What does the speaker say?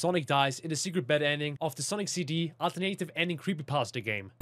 Sonic dies in the secret bad ending of the Sonic CD alternative ending creepypasta game.